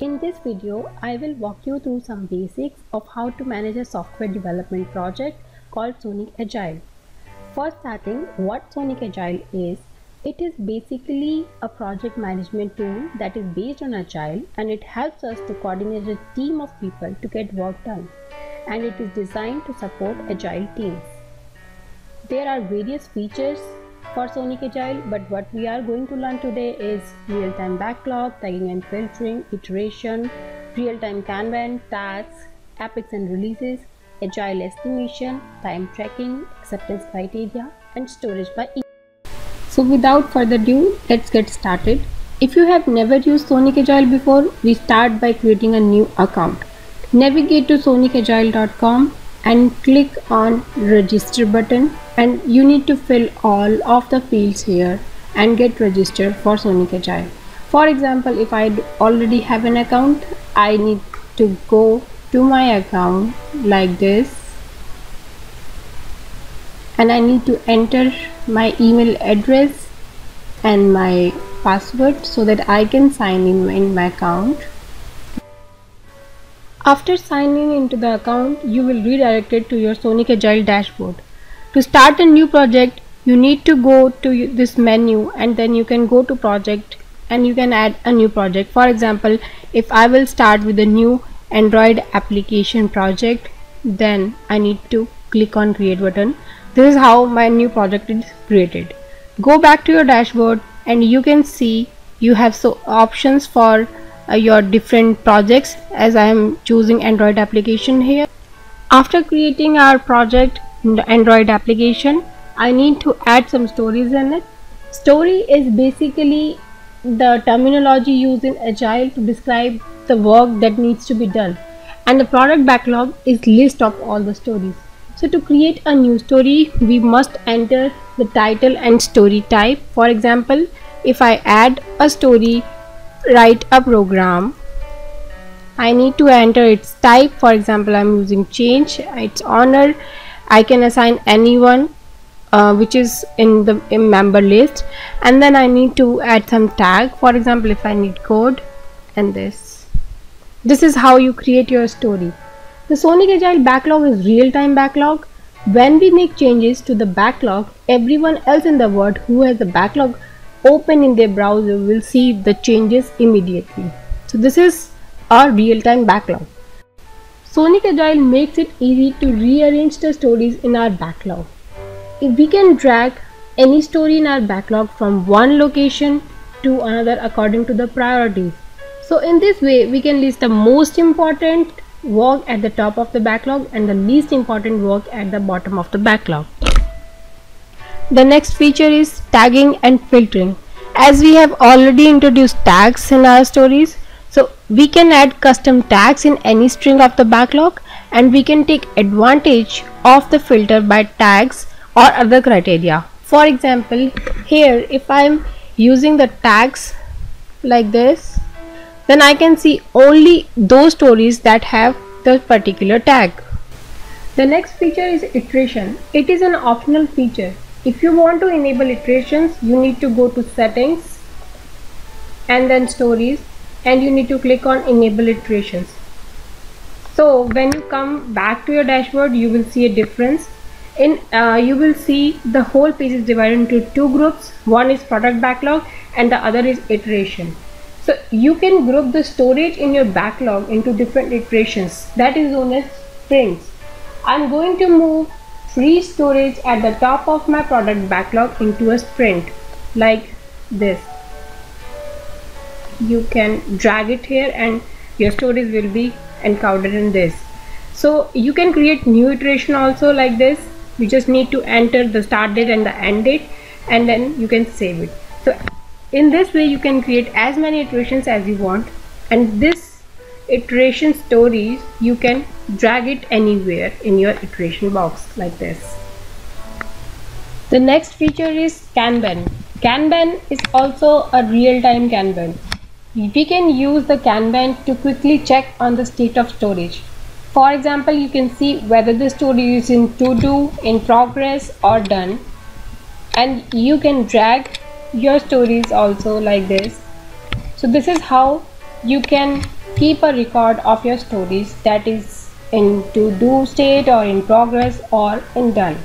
In this video, I will walk you through some basics of how to manage a software development project called Sonic Agile. For starting, what SonicAgile is, it is basically a project management tool that is based on Agile and it helps us to coordinate a team of people to get work done. And it is designed to support Agile teams. There are various features for SonicAgile, but what we are going to learn today is real-time backlog, tagging and filtering, iteration, real-time Kanban, tasks, epics and releases, agile estimation, time tracking, acceptance criteria, and storage by e. So without further ado, let's get started. If you have never used SonicAgile before, we start by creating a new account. Navigate to sonicagile.com and click on register button and you need to fill all of the fields here and get registered for SonicAgile. For example, if I already have an account, I need to go to my account like this and I need to enter my email address and my password so that I can sign in in my account after signing into the account, you will redirect it to your SonicAgile dashboard. To start a new project, you need to go to this menu and then you can go to project and you can add a new project. For example, if I will start with a new Android application project, then I need to click on create button. This is how my new project is created. Go back to your dashboard and you can see you have so options for uh, your different projects as I am choosing Android application here. After creating our project Android application, I need to add some stories in it. Story is basically the terminology used in Agile to describe the work that needs to be done and the product backlog is list of all the stories. So to create a new story, we must enter the title and story type. For example, if I add a story write a program I need to enter its type for example I'm using change its owner I can assign anyone uh, which is in the in member list and then I need to add some tag for example if I need code and this this is how you create your story the SonicAgile backlog is real-time backlog when we make changes to the backlog everyone else in the world who has the backlog open in their browser will see the changes immediately. So this is our real-time backlog. SonicAgile makes it easy to rearrange the stories in our backlog. If we can drag any story in our backlog from one location to another according to the priorities. So in this way we can list the most important work at the top of the backlog and the least important work at the bottom of the backlog. The next feature is tagging and filtering. As we have already introduced tags in our stories, we can add custom tags in any string of the backlog and we can take advantage of the filter by tags or other criteria. For example, here if I am using the tags like this, then I can see only those stories that have the particular tag. The next feature is iteration. It is an optional feature if you want to enable iterations you need to go to settings and then stories and you need to click on enable iterations. So when you come back to your dashboard you will see a difference. In uh, you will see the whole page is divided into two groups. One is product backlog and the other is iteration. So you can group the storage in your backlog into different iterations. That is known as sprints. I'm going to move free storage at the top of my product backlog into a sprint like this you can drag it here and your stories will be encoded in this. So you can create new iteration also like this. You just need to enter the start date and the end date and then you can save it. So in this way you can create as many iterations as you want and this iteration stories you can drag it anywhere in your iteration box like this. The next feature is kanban. Kanban is also a real-time kanban we can use the kanban to quickly check on the state of storage for example you can see whether the story is in to do in progress or done and you can drag your stories also like this so this is how you can keep a record of your stories that is in to do state or in progress or in done.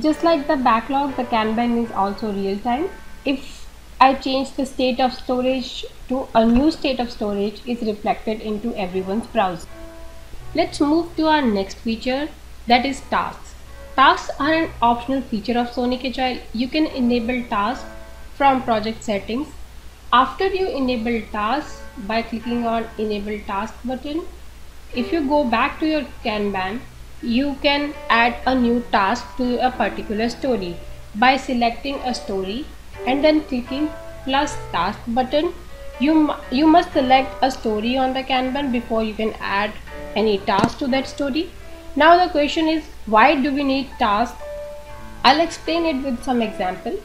Just like the backlog, the Kanban is also real time. If I change the state of storage to a new state of storage is reflected into everyone's browser. Let's move to our next feature that is tasks. Tasks are an optional feature of SonicAgile. You can enable tasks from project settings. After you enable tasks by clicking on enable task button, if you go back to your Kanban, you can add a new task to a particular story by selecting a story and then clicking plus task button. You, you must select a story on the Kanban before you can add any task to that story. Now the question is why do we need tasks? I'll explain it with some example.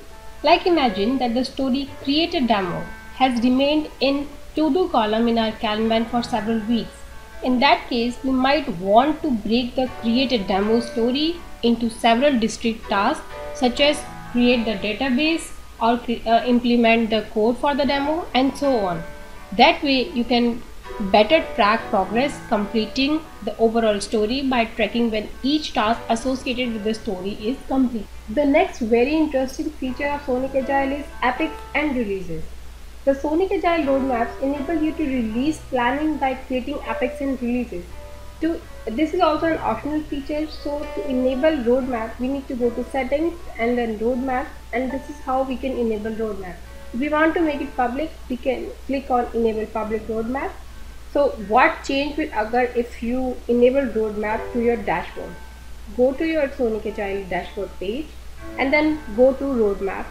Like imagine that the story create a demo has remained in to do column in our Kanban for several weeks. In that case, we might want to break the created demo story into several discrete tasks such as create the database or uh, implement the code for the demo and so on. That way you can better track progress completing the overall story by tracking when each task associated with the story is complete. The next very interesting feature of SonicAgile is epics and releases. The SonicAgile roadmaps enable you to release planning by creating epics and releases. To, this is also an optional feature so to enable roadmap we need to go to settings and then roadmap and this is how we can enable roadmap. If we want to make it public we can click on enable public roadmap so what change will occur if you enable roadmap to your dashboard? Go to your SonicAgile dashboard page and then go to roadmap.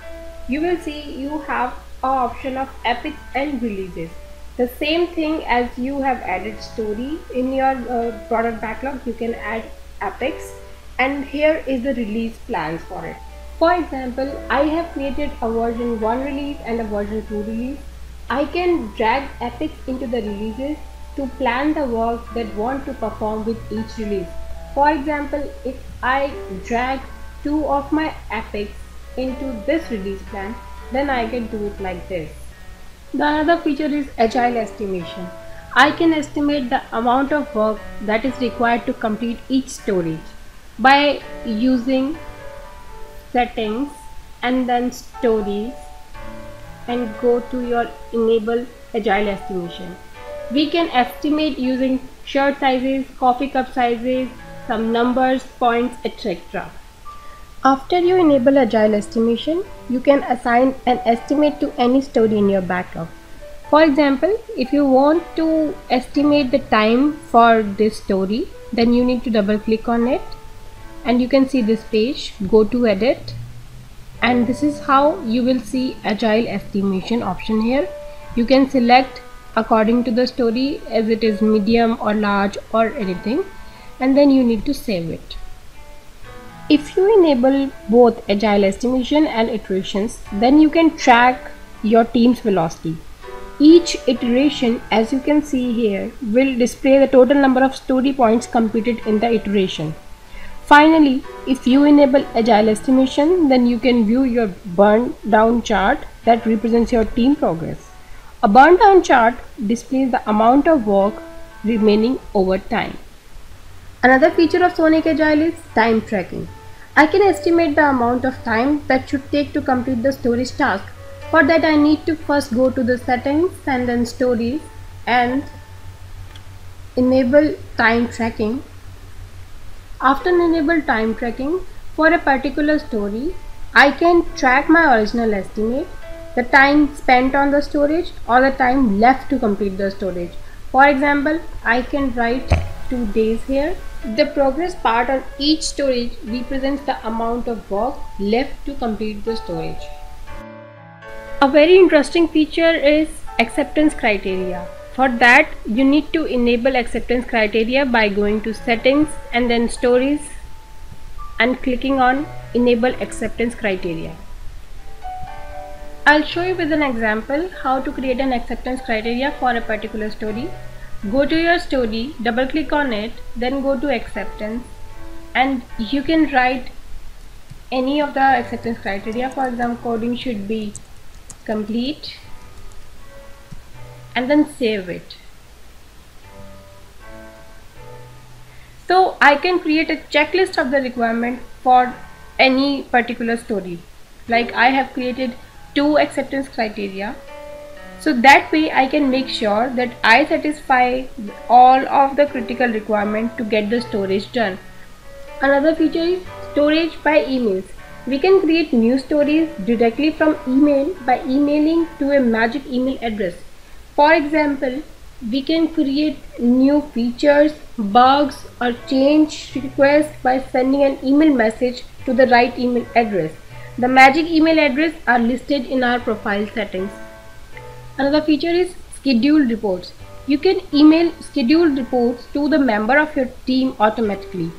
You will see you have a option of epic and releases. The same thing as you have added story in your uh, product backlog, you can add epics and here is the release plans for it. For example, I have created a version 1 release and a version 2 release. I can drag epics into the releases to plan the work that want to perform with each release. For example, if I drag two of my epics into this release plan, then I can do it like this. The another feature is agile estimation. I can estimate the amount of work that is required to complete each storage by using settings and then stories and go to your enable agile estimation we can estimate using shirt sizes, coffee cup sizes, some numbers, points, etc. After you enable Agile estimation, you can assign an estimate to any story in your backlog. For example, if you want to estimate the time for this story, then you need to double click on it and you can see this page, go to edit and this is how you will see Agile estimation option here. You can select according to the story as it is medium or large or anything and then you need to save it. If you enable both agile estimation and iterations then you can track your team's velocity. Each iteration as you can see here will display the total number of story points completed in the iteration. Finally, if you enable agile estimation then you can view your burn down chart that represents your team progress. A burn down chart displays the amount of work remaining over time. Another feature of SonicAgile is time tracking. I can estimate the amount of time that should take to complete the storage task. For that I need to first go to the settings and then stories and enable time tracking. After enable time tracking for a particular story, I can track my original estimate the time spent on the storage or the time left to complete the storage. For example, I can write 2 days here. The progress part on each storage represents the amount of work left to complete the storage. A very interesting feature is acceptance criteria. For that, you need to enable acceptance criteria by going to settings and then stories and clicking on enable acceptance criteria. I'll show you with an example how to create an acceptance criteria for a particular story. Go to your story, double click on it, then go to acceptance. And you can write any of the acceptance criteria. For example coding should be complete and then save it. So I can create a checklist of the requirement for any particular story. Like I have created two acceptance criteria. So that way I can make sure that I satisfy all of the critical requirement to get the storage done. Another feature is storage by emails. We can create new stories directly from email by emailing to a magic email address. For example, we can create new features, bugs or change requests by sending an email message to the right email address. The magic email address are listed in our profile settings. Another feature is scheduled reports. You can email scheduled reports to the member of your team automatically.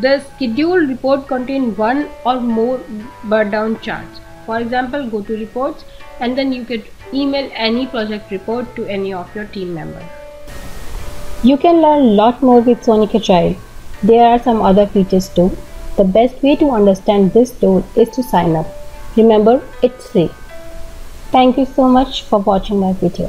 The scheduled report contains one or more burn down charts. For example, go to reports and then you can email any project report to any of your team members. You can learn a lot more with SonicAgile. There are some other features too. The best way to understand this tool is to sign up. Remember, it's free. Thank you so much for watching my video.